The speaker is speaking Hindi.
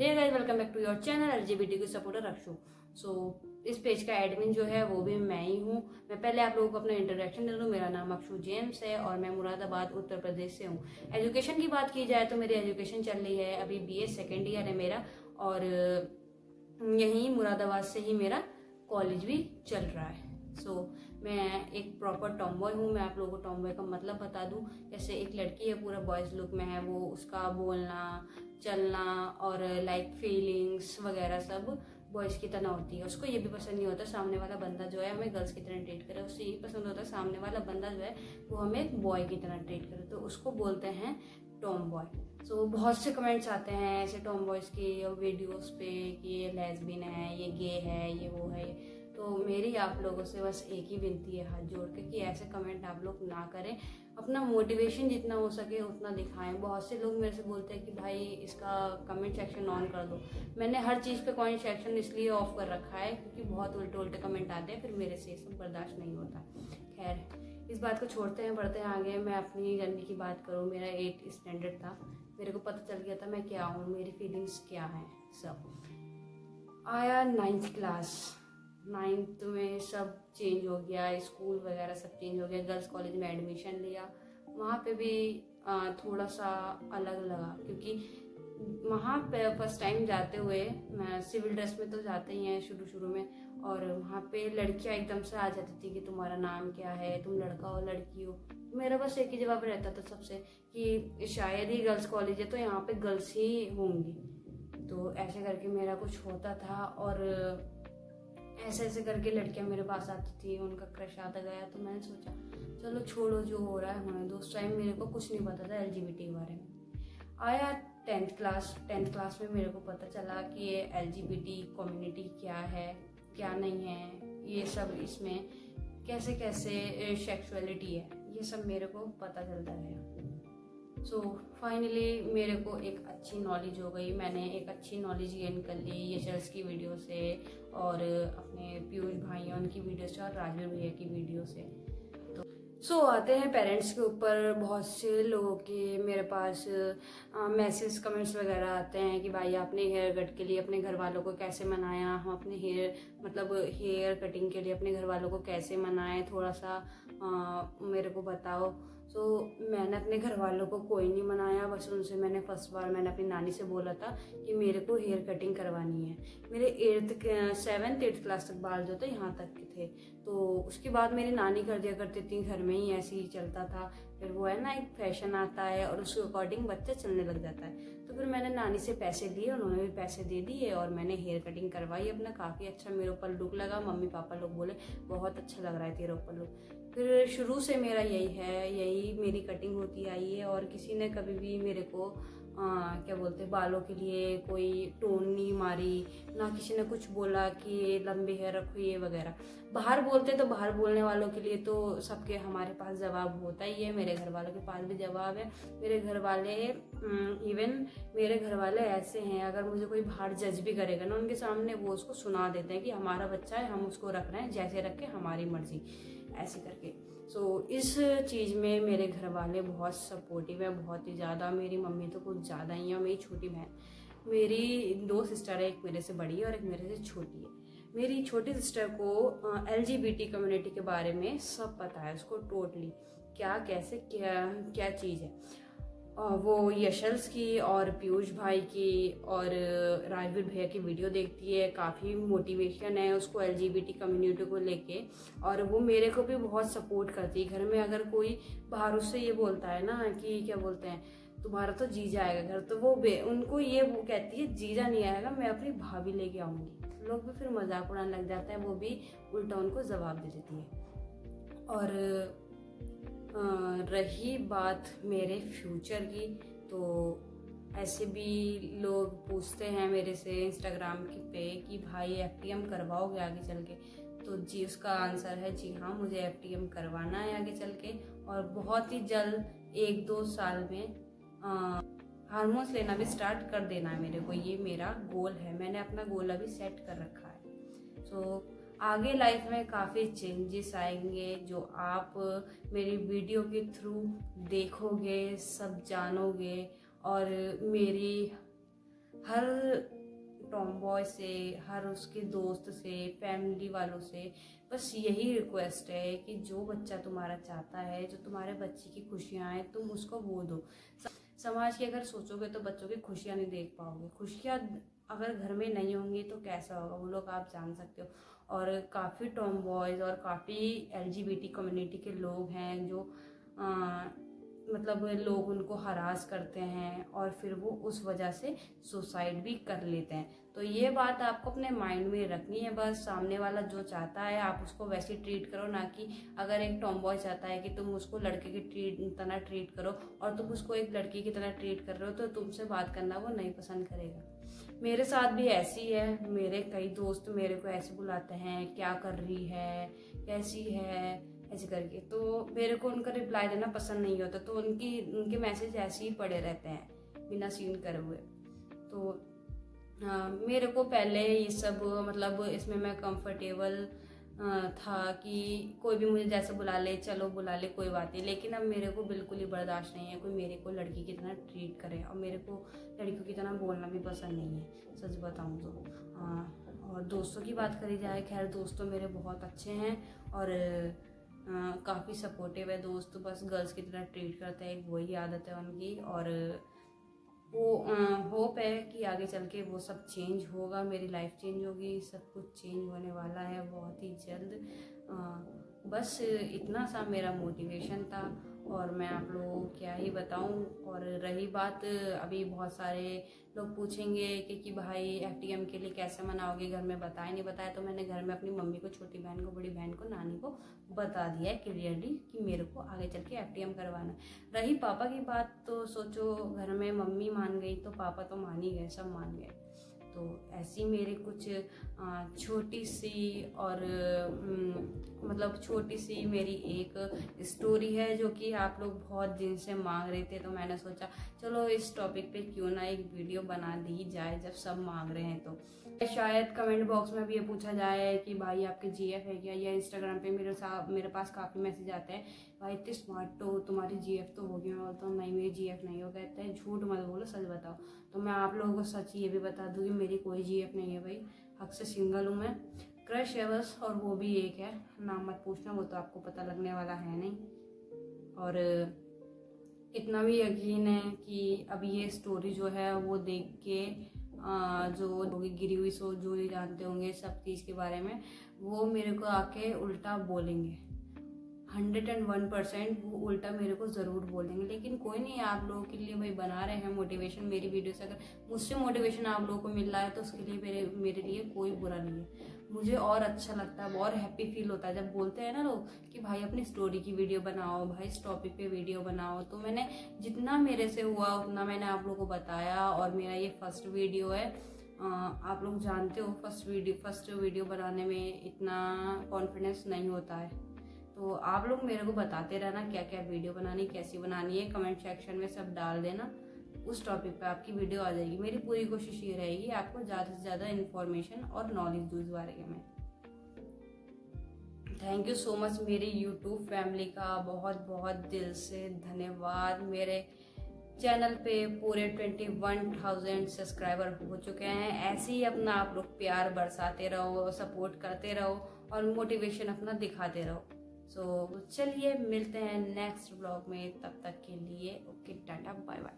Hey guys welcome back to your channel LGBT की सपोर्टर रक्षु सो इस पेज का एडमिन जो है, वो भी मैं ही हूँ। मैं पहले आप लोगों को अपना इंट्रोडक्शन दे दूँ। मेरा नाम अक्षु जेम्स है और मैं मुरादाबाद, उत्तर प्रदेश से हूँ। एजुकेशन की बात की जाए तो मेरी एजुकेशन चल रही है अभी बी ए सेकेंड ईयर है मेरा और यहीं मुरादाबाद से ही मेरा कॉलेज भी चल रहा है। सो so, मैं एक प्रॉपर टॉम्बॉय हूँ मैं आप लोगों को टॉम्बॉय का मतलब बता दूँ। जैसे एक लड़की है पूरा बॉयज़ लुक में है वो उसका बोलना चलना और लाइक फीलिंग्स वगैरह सब बॉयज़ की तरह होती है। उसको ये भी पसंद नहीं होता सामने वाला बंदा जो है हमें गर्ल्स की तरह ट्रीट करे। उससे यही पसंद होता है सामने वाला बंदा जो है वो हमें बॉय की तरह ट्रीट करे। तो उसको बोलते हैं टॉम बॉय सो so, बहुत से कमेंट्स आते हैं ऐसे टॉम बॉयज़ के वीडियोस पे कि ये लेसबिन है ये गे है ये वो है तो मेरी आप लोगों से बस एक ही विनती है, हाथ जोड़ के कि ऐसे कमेंट आप लोग ना करें। अपना मोटिवेशन जितना हो सके उतना दिखाएँ। बहुत से लोग मेरे से बोलते हैं कि भाई इसका कमेंट सेक्शन ऑन कर दो। मैंने हर चीज़ पे कमेंट सेक्शन इसलिए ऑफ़ कर रखा है क्योंकि बहुत उल्टे उल्टे कमेंट आते हैं, फिर मेरे से सब बर्दाश्त नहीं होता। खैर, इस बात को छोड़ते हैं, बढ़ते हैं आगे। मैं अपनी जर्नी की बात करूँ, मेरा एट स्टैंडर्ड था। मेरे को पता चल गया था मैं क्या हूँ, मेरी फीलिंग्स क्या हैं, सब। आया नाइन्थ क्लास नाइन्थ में सब चेंज हो गया स्कूल वगैरह सब चेंज हो गया गर्ल्स कॉलेज में एडमिशन लिया। वहाँ पे भी थोड़ा सा अलग लगा, क्योंकि वहाँ पे फ़र्स्ट टाइम जाते हुए मैं सिविल ड्रेस में तो जाते ही हैं शुरू शुरू में, और वहाँ पे लड़कियाँ एकदम से आ जाती थी कि तुम्हारा नाम क्या है, तुम लड़का हो, लड़की हो। मेरा बस एक ही जवाब रहता था सबसे, कि शायद ही गर्ल्स कॉलेज है तो यहाँ पे गर्ल्स ही होंगी। तो ऐसे करके मेरा कुछ होता था, और ऐसे ऐसे करके लड़कियाँ मेरे पास आती थी, उनका क्रश आता गया तो मैंने सोचा, चलो छोड़ो जो हो रहा है होने दो। उस टाइम मेरे को कुछ नहीं पता था एल के बारे में। आया टेंथ क्लास टेंथ क्लास में मेरे को पता चला कि ये एल कम्युनिटी क्या है, क्या नहीं है, ये सब इसमें कैसे कैसे सेक्सुअलिटी है, ये सब मेरे को पता चलता गया। सो so, फाइनली मेरे को एक अच्छी नॉलेज हो गई। मैंने एक अच्छी नॉलेज गेन कर ली ये की वीडियो से और अपने पीयूष भाइयों की वीडियो से और राजवीर भैया की वीडियो से। तो सो so, आते हैं पेरेंट्स के ऊपर। बहुत से लोगों के मेरे पास मैसेज कमेंट्स वगैरह आते हैं कि भाई आपने हेयर कट के लिए अपने घर वालों को कैसे मनाया? हम अपने हेयर मतलब हेयर कटिंग के लिए अपने घर वालों को कैसे मनाएँ? थोड़ा सा आ, मेरे को बताओ। सो so, मैंने अपने घर वालों को कोई नहीं मनाया बस उनसे मैंने फ़र्स्ट बार मैंने अपनी नानी से बोला था कि मेरे को हेयर कटिंग करवानी है। मेरे एट्थ सेवन्थ एट्थ क्लास तक बाल जो थे यहाँ तक के थे। तो उसके बाद मेरी नानी कर दिया करती थी घर में ही ऐसे ही चलता था। फिर वो है ना, एक फ़ैशन आता है और उसके अकॉर्डिंग बच्चा चलने लग जाता है। तो फिर मैंने नानी से पैसे लिए, उन्होंने भी पैसे दे दिए और मैंने हेयर कटिंग करवाई। अपना काफ़ी अच्छा मेरे ऊपर लुक लगा। मम्मी पापा लोग बोले, बहुत अच्छा लग रहा है तेरे ऊपर लुक फिर शुरू से मेरा यही है, यही मेरी कटिंग होती आई है और किसी ने कभी भी मेरे को आ, क्या बोलते हैं बालों के लिए कोई टोन नहीं मारी ना किसी ने कुछ बोला कि लंबे हेयर रखो ये वगैरह। बाहर बोलते तो बाहर बोलने वालों के लिए तो सबके हमारे पास जवाब होता ही है मेरे घर वालों के पास भी जवाब है। मेरे घर वाले इवन मेरे घर वाले ऐसे हैं अगर मुझे कोई बाहर जज भी करेगा ना उनके सामने वो उसको सुना देते हैं कि हमारा बच्चा है हम उसको रख रहे हैं जैसे रखे हमारी मर्ज़ी ऐसे करके। सो so, इस चीज़ में मेरे घर वाले बहुत सपोर्टिव है बहुत ही ज़्यादा। मेरी मम्मी तो कुछ ज़्यादा ही है मेरी छोटी बहन। मेरी दो सिस्टर है एक मेरे से बड़ी है और एक मेरे से छोटी है। मेरी छोटी सिस्टर को एलजीबीटी कम्युनिटी के बारे में सब पता है उसको टोटली क्या कैसे क्या क्या चीज़ है। वो यशल्स की और पीयूष भाई की और राजवीर भैया की वीडियो देखती है, काफ़ी मोटिवेशन है उसको एलजीबीटी कम्युनिटी को लेके और वो मेरे को भी बहुत सपोर्ट करती है। घर में अगर कोई बाहर उससे ये बोलता है ना कि क्या बोलते हैं, तुम्हारा तो जीजा आएगा घर तो वो बे, उनको ये वो कहती है, जीजा नहीं आएगा, मैं अपनी भाभी लेके आऊँगी। लोग भी फिर मज़ाक उड़ाने लग जाते हैं, वो भी उल्टा उनको जवाब दे देती है। और रही बात मेरे फ्यूचर की तो ऐसे भी लोग पूछते हैं मेरे से इंस्टाग्राम की पे कि भाई एफ़ टी एम करवाओगे आगे चल के? तो जी उसका आंसर है जी हाँ मुझे एफ़ टी एम करवाना है आगे चल के। और बहुत ही जल्द एक दो साल में हारमोन्स लेना भी स्टार्ट कर देना है मेरे को। ये मेरा गोल है मैंने अपना गोल अभी सेट कर रखा है। सो so, आगे लाइफ में काफ़ी चेंजेस आएँगे जो आप मेरी वीडियो के थ्रू देखोगे, सब जानोगे और मेरी हर टॉम बॉय से, हर उसके दोस्त से फैमिली वालों से बस यही रिक्वेस्ट है कि जो बच्चा तुम्हारा चाहता है, जो तुम्हारे बच्चे की खुशियाँ हैं, तुम उसको वो दो। समाज की अगर सोचोगे तो बच्चों की खुशियाँ नहीं देख पाओगे। खुशियाँ अगर घर में नहीं होंगी तो कैसा होगा? वो लोग आप जान सकते हो। और काफ़ी टॉम बॉयज़ और काफ़ी एलजीबीटी कम्युनिटी के लोग हैं जो आ, मतलब लोग उनको हरास करते हैं और फिर वो उस वजह से सुसाइड भी कर लेते हैं। तो ये बात आपको अपने माइंड में रखनी है बस सामने वाला जो चाहता है आप उसको वैसे ट्रीट करो ना कि अगर एक टॉम बॉय चाहता है कि तुम उसको लड़के की ट्रीट तरह ट्रीट करो और तुम उसको एक लड़की की तरह ट्रीट कर रहे हो तो तुमसे बात करना वो नहीं पसंद करेगा। मेरे साथ भी ऐसी है मेरे कई दोस्त मेरे को ऐसे बुलाते हैं क्या कर रही है कैसी है ऐसे करके। तो मेरे को उनका रिप्लाई देना पसंद नहीं होता तो उनकी उनके मैसेज ऐसे ही पड़े रहते हैं बिना सीन करे हुए। तो आ, मेरे को पहले ये सब मतलब इसमें मैं कंफर्टेबल था कि कोई भी मुझे जैसे बुला ले, चलो बुला ले, कोई बात नहीं। लेकिन अब मेरे को बिल्कुल ही बर्दाश्त नहीं है कोई मेरे को लड़की की तरह ट्रीट करे और मेरे को लड़कियों की तरह बोलना भी पसंद नहीं है, सच बताऊँ तो। और दोस्तों की बात करी जाए, खैर दोस्तों मेरे बहुत अच्छे हैं और काफ़ी सपोर्टिव है दोस्त। बस गर्ल्स की तरह ट्रीट करते हैं, एक वही आदत है उनकी और वो होप है कि आगे चल के वो सब चेंज होगा मेरी लाइफ चेंज होगी सब कुछ चेंज होने वाला है बहुत ही जल्द। आ, बस इतना सा मेरा मोटिवेशन था। और मैं आप लोगों को क्या ही बताऊँ। और रही बात अभी बहुत सारे लोग पूछेंगे कि, कि भाई एफटीएम के लिए कैसे मनाओगे? घर में बताए नहीं बताया तो मैंने घर में अपनी मम्मी को छोटी बहन को बड़ी बहन को नानी को बता दिया है क्लियरली कि मेरे को आगे चल के एफटीएम करवाना रही पापा की बात तो सोचो घर में मम्मी मान गई तो पापा तो मान ही गए सब मान गए। तो ऐसी मेरे कुछ छोटी सी और मतलब छोटी सी मेरी एक स्टोरी है जो कि आप लोग बहुत दिन से मांग रहे थे तो मैंने सोचा, चलो इस टॉपिक पे क्यों ना एक वीडियो बना दी जाए जब सब मांग रहे हैं तो। शायद कमेंट बॉक्स में भी ये पूछा जाए कि भाई आपके जीएफ है क्या? या इंस्टाग्राम पे मेरे साथ मेरे पास काफ़ी मैसेज आते हैं, भाई, इतने स्मार्ट तो तुम्हारी जीएफ तो होगी हो गया तो नहीं, मेरी जीएफ नहीं हो कहते हैं झूठ मत बोलो, सच बताओ। तो मैं आप लोगों को सच ये भी बता दूँ कि मेरी कोई जीएफ नहीं है भाई। हक से सिंगल हूँ मैं। क्रश है बस और वो भी एक है। नाम मत पूछना, वो तो आपको पता लगने वाला है नहीं। और, इतना भी यकीन है कि अब ये स्टोरी जो है, वो देख के जो होगी, गिरी हुई सोच, जो नहीं जानते होंगे सब चीज़ के बारे में, वो मेरे को आके उल्टा बोलेंगे। हंड्रेड एंड वन परसेंट वो उल्टा मेरे को ज़रूर बोलेंगे। लेकिन कोई नहीं, आप लोगों के लिए भाई बना रहे हैं मोटिवेशन मेरी वीडियो से। अगर मुझसे मोटिवेशन आप लोगों को मिल रहा है तो उसके लिए मेरे मेरे लिए कोई बुरा नहीं है। मुझे और अच्छा लगता है, और हैप्पी फील होता है। जब बोलते हैं ना लोग कि भाई, अपनी स्टोरी की वीडियो बनाओ, भाई, इस टॉपिक पे वीडियो बनाओ तो मैंने जितना मेरे से हुआ, उतना मैंने आप लोगों को बताया। और मेरा ये फ़र्स्ट वीडियो है। आप लोग जानते हो फ़र्स्ट वीडियो फ़र्स्ट वीडियो बनाने में इतना कॉन्फिडेंस नहीं होता है। तो आप लोग मेरे को बताते रहना क्या क्या वीडियो बनानी, कैसी बनानी है कमेंट सेक्शन में सब डाल देना। उस टॉपिक पे आपकी वीडियो आ जाएगी। मेरी पूरी कोशिश ये रहेगी आपको ज़्यादा से ज़्यादा इन्फॉर्मेशन और नॉलेज दूँ इस बारे में। थैंक यू सो मच मेरी यूट्यूब फैमिली का। बहुत बहुत दिल से धन्यवाद। मेरे चैनल पे पूरे ट्वेंटी वन थाउज़ेंड सब्सक्राइबर हो चुके हैं। ऐसे ही अपना आप लोग प्यार बरसाते रहो सपोर्ट करते रहो और मोटिवेशन अपना दिखाते रहो। सो so, चलिए मिलते हैं नेक्स्ट ब्लॉग में तब तक के लिए ओके टाटा बाय बाय